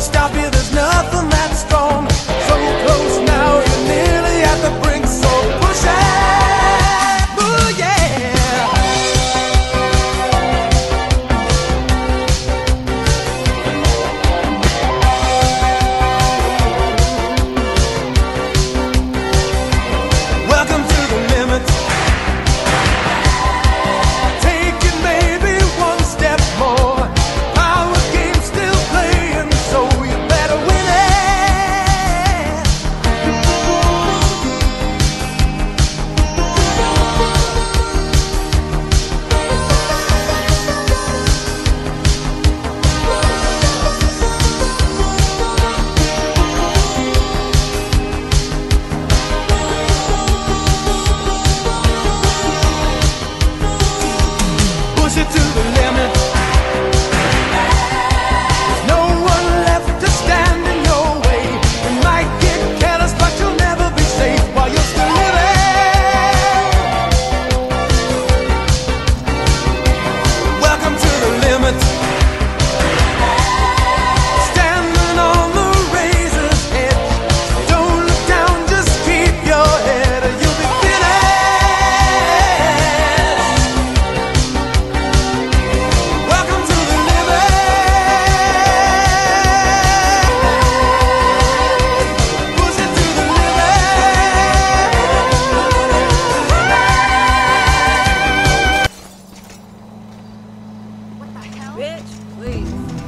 stop you bitch. Please.